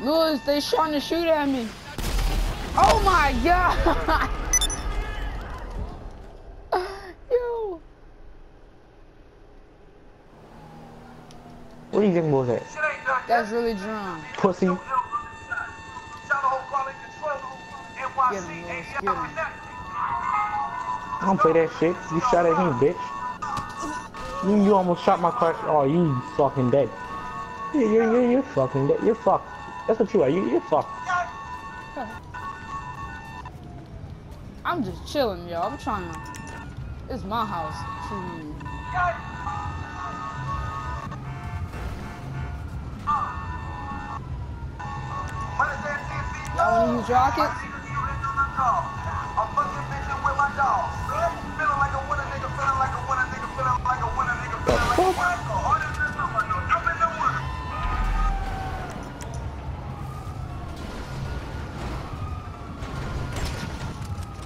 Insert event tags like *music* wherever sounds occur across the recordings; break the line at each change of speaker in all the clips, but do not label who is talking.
Luis, they trying to shoot at me. Oh my god! *laughs* Yo.
What do you think was that?
That's really drum.
Pussy.
Get him, Luis. Get him.
I don't play that shit. You shot at me, bitch. You, you almost shot my car. Oh, you fucking dead. Yeah, you're, you're, you're fucking dead. You're fucked. That's what you are. You, you're fucked.
I'm just chilling, yo. I'm trying to. It's my house. Shoot. Y'all wanna use rockets?
The fuck?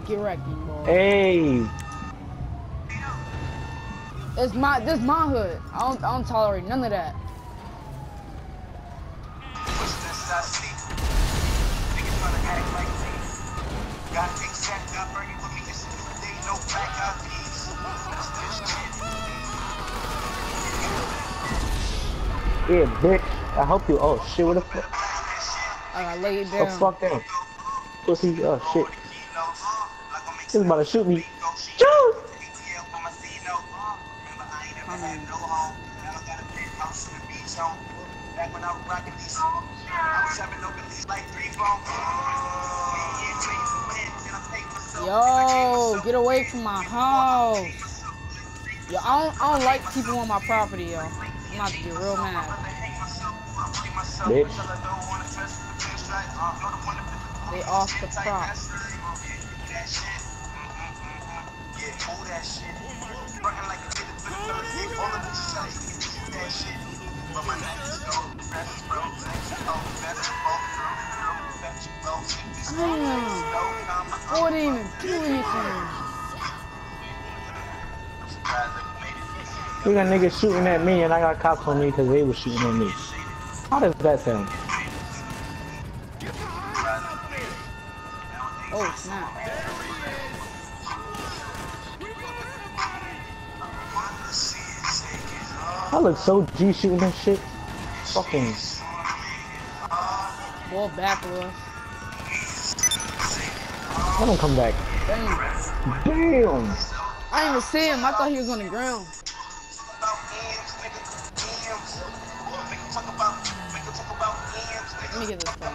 Get wrecked, you boy.
Hey.
It's my this my hood. I don't I don't tolerate none of that.
Yeah, bitch. I help you. Oh shit, what the fuck?
I gotta lay it
Oh
down.
fuck them. Pussy. Oh shit. He's about to shoot me. Shoot!
Yo, get away from my house. Yo, I don't, I don't like people on my property, yo. I'm about to get real mad.
Bitch.
They off the prop. Damn. Boy didn't even do anything.
We got niggas shooting at me and I got cops on me because they was shooting at me. How does that sound?
Oh, snap.
I look so G shooting that shit. Fucking.
Ball back, Luis.
I don't come back.
Damn.
Damn!
I didn't even see him. I thought he was on the ground. Let me get this phone.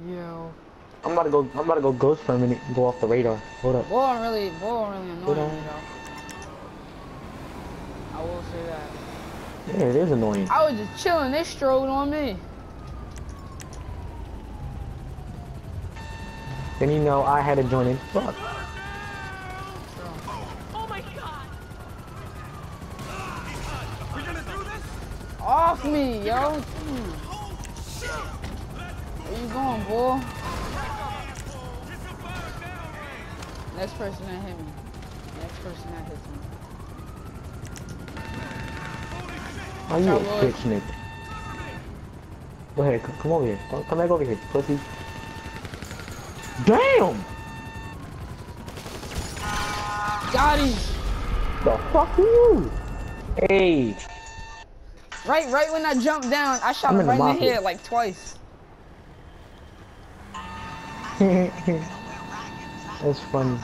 Yo.
I'm about to go. I'm about to go ghost for a minute. and Go off the radar. Hold up.
Boy, I'm really, boy, I'm really
Hold
annoying
on.
me though. I will say that.
Yeah, it is annoying.
I was just chilling. They strode on me.
Then you know I had to join in. Fuck.
Off me, yo. Hmm. Where you going, boy? Next person that hit me. Next person that hits me.
Are you a bitch, nigga? Go ahead. Come over here. Come come back over here, pussy. Damn!
Got him.
The fuck are you? Hey.
Right, right when I jumped down, I shot
I'm
him
in the
right in the head like twice. *laughs*
That's funny.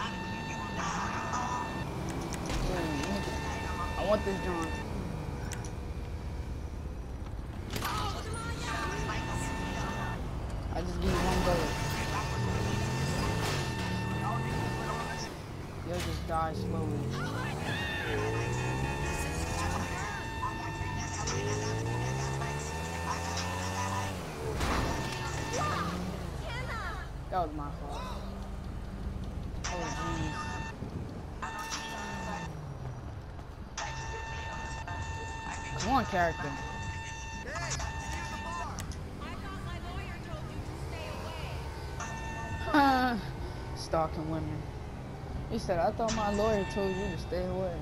I want this John. I just give you one bullet.
You'll just die slowly. That was my fault. Oh jeez. Come on, character. *laughs* Stalking women. He said, I thought my lawyer told you to stay away.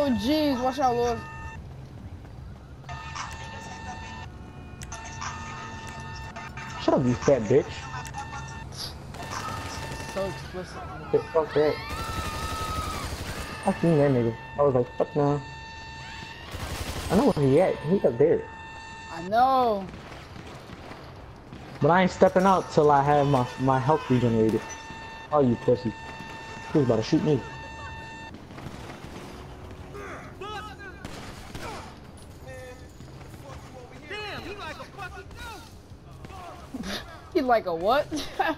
Oh, jeez. Watch out, Lord.
Shut up, you fat bitch.
So explicit.
Shit, fuck that. I seen that nigga. I was like, fuck no. I know where he at. He up there.
I know.
But I ain't stepping out till I have my my health regenerated. Oh, you pussy. He was about to shoot me.
Damn, he like a fucking goat.
He like a what? *laughs*
I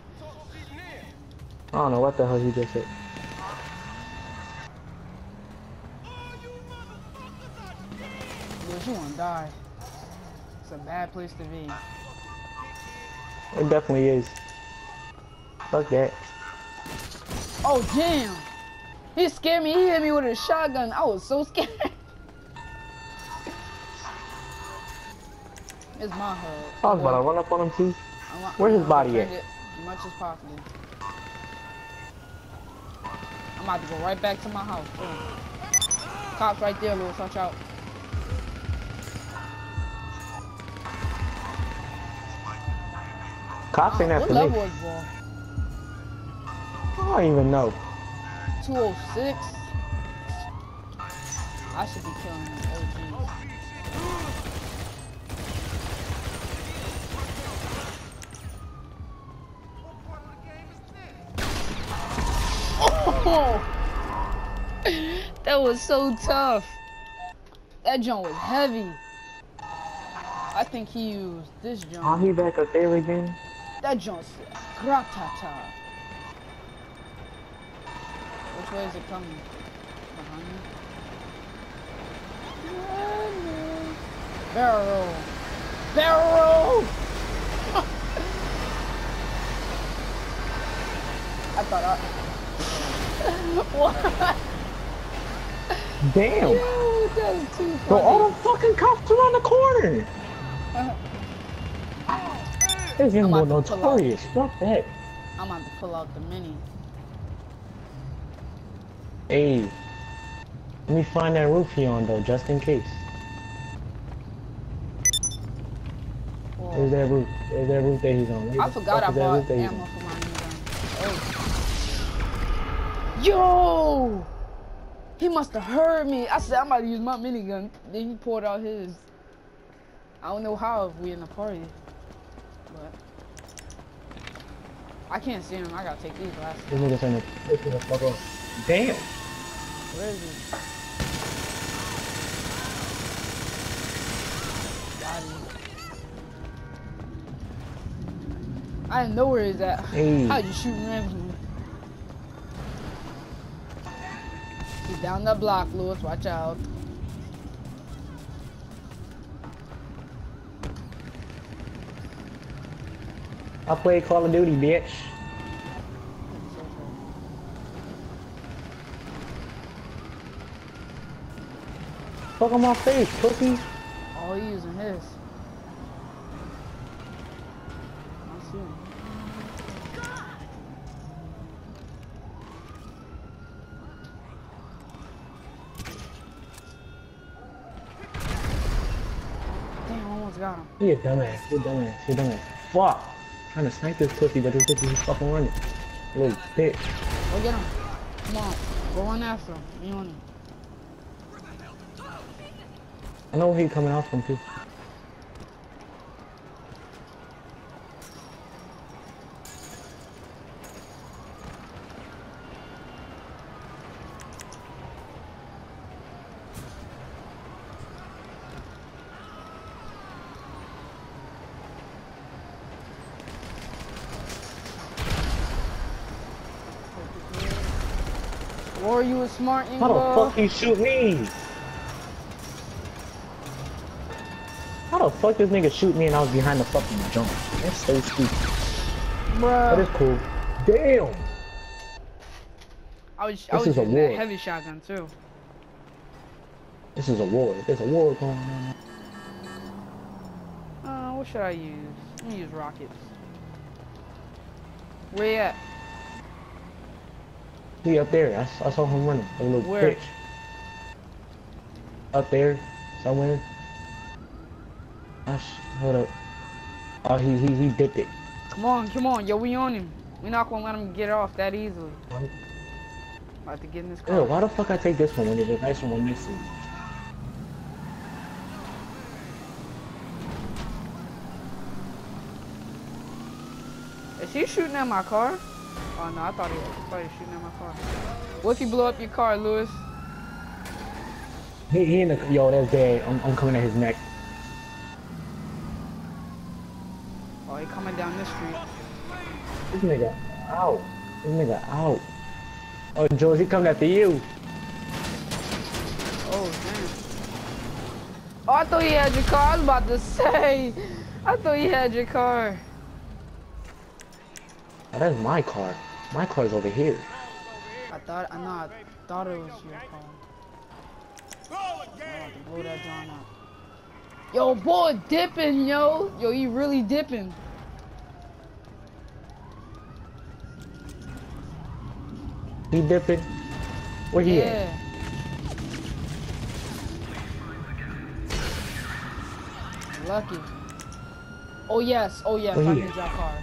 don't know what the hell he just said.
Dude, you wanna die. It's a bad place to be.
It definitely is. Fuck that.
Oh, damn. He scared me. He hit me with a shotgun. I was so *laughs* scared. it's my hug.
I was about to run up on him too.
Want-
Where's his body at?
As much as possible. I'm about to go right back to my house. Boom. Cops right there, Luis. Watch out.
Cops ain't after
what
me.
level is ball?
I don't even know.
206. I should be killing him. Oh, jeez. That was so tough. That jump was heavy. I think he used this jump.
Oh, he back up there again?
That jump said gratata. Which way is it coming? Behind me? Barrel. Barrel! *laughs* I thought I... *laughs* what?
Damn!
Dude, that too
Bro,
funny.
all the fucking cops around the corner! Uh-huh. This boy
I'm about to
notorious. Fuck that.
I'm about to pull out the mini.
Hey. Let me find that roof he on though, just in case.
Whoa.
There's that roof. There's that roof that he's on. Where
I forgot I bought
roof that he's
ammo for my new gun. Oh. Yo! He must have heard me. I said I'm about to use my minigun. Then he pulled out his. I don't know how if we in the party, but I can't see him. I gotta take these glasses.
This nigga's trying to this nigga fuck up. Damn!
Where is he? Got him. I didn't know where he's at.
Hey.
How you shooting randomly? Down the block, Luis. Watch out.
I play Call of Duty, bitch. Fuck on my face, pussy.
Oh, he using his. I see him. Damn, I
He a dumbass. A dumbass. A dumbass. Fuck. Trying to snipe this pussy, but this pussy is fucking running. Little bitch.
Go get him. Come on. Go on after him. You on him.
I know where he coming out from too.
Or you a smart
How the fuck you shoot me? How the fuck this nigga shoot me and I was behind the fucking jump? That's so stupid. That is cool. Damn!
I was, I
This
was
is a war.
heavy shotgun too.
This is a war. There's a war going on.
Uh, what should I use? Let me use rockets. Where you at?
He up there. I saw him running. A little
Where?
bitch. Up there. Somewhere. I hold up. Oh, he, he, he dipped it.
Come on, come on, yo, we on him. we not gonna let him get off that easily.
What?
About to get in this
car.
car.
why the fuck I take this one when there's a nice one next to me?
Is he shooting at my car? Oh no, I thought he, I thought he was shooting at my car. What if he blow up your car, Luis?
He, he in the, yo, that's dead. I'm, I'm coming at his neck.
Oh, he coming down this street.
This nigga out. This nigga out. Oh, George, he coming after you.
Oh damn. Oh, I thought he had your car. I was about to say. I thought he had your car.
Oh, that's my car. My car's over here.
I thought, I know, I thought it was your car.
Go
I
again.
had to blow that John out. Yo, boy, dipping, yo. Yo, he really dipping.
He dipping. Where he at?
Lucky. Oh yes, oh yes,
Where
I need
at?
your car.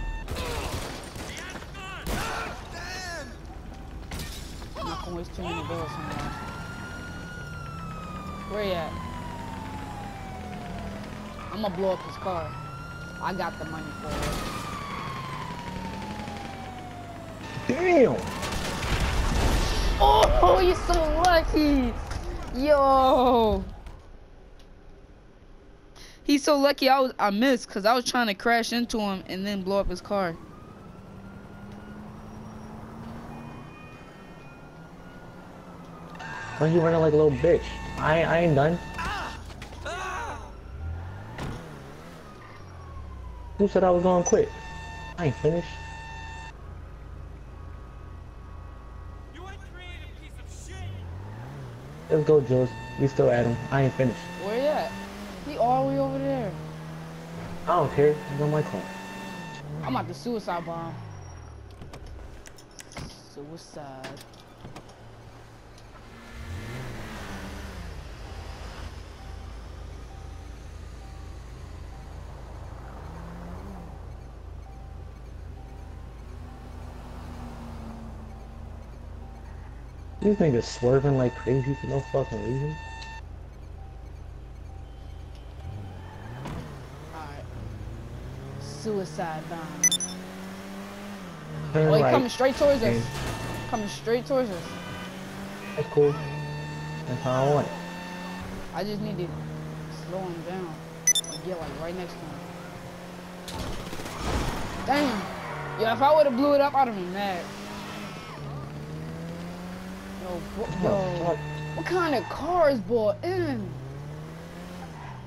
I'm not gonna waste too many bullets on that. Where he at? I'm gonna blow up his car. I got the money for it.
Damn!
Oh, you're so lucky. Yo. He's so lucky I was I missed because I was trying to crash into him and then blow up his car.
Why are you running like a little bitch? I, I ain't done. Who said I was gonna quit? I ain't finished.
You ain't created a piece of shit.
Let's go, Jules. We still at him. I ain't finished.
Where you at? He all the way over there.
I don't care. He's on my car.
I'm at the suicide bomb. Suicide.
These niggas swerving like crazy for no fucking reason.
Alright. Suicide bomb.
Turn
Oh, he
right.
coming straight towards us. Coming straight towards us.
That's cool. That's how I want it.
I just need to slow him down. Or get like right next to him. Damn. Yeah, if I would have blew it up, I'd have been mad. Wh- yo, what kind of car is bought in?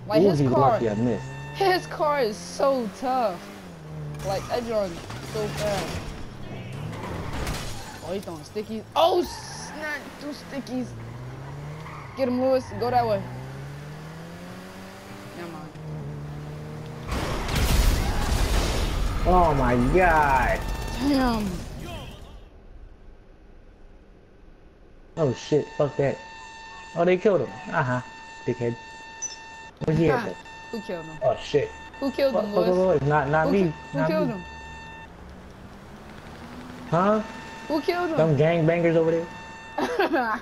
Like his car,
lucky I missed.
his car is so tough. Like that joint so fast. Oh, he's throwing stickies. Oh, snap, two stickies. Get him, Luis. Go that way. Never mind.
Oh my god.
Damn.
Oh shit, fuck that. Oh, they killed him. Uh-huh. Dickhead. Where's he at though?
Who killed him?
Oh shit.
Who killed
Fuck,
him,
fuck, fuck,
Luis?
fuck. Not, not
Who,
me.
who
not
killed
me.
him?
Huh?
Who killed him?
Some gangbangers over there? *laughs*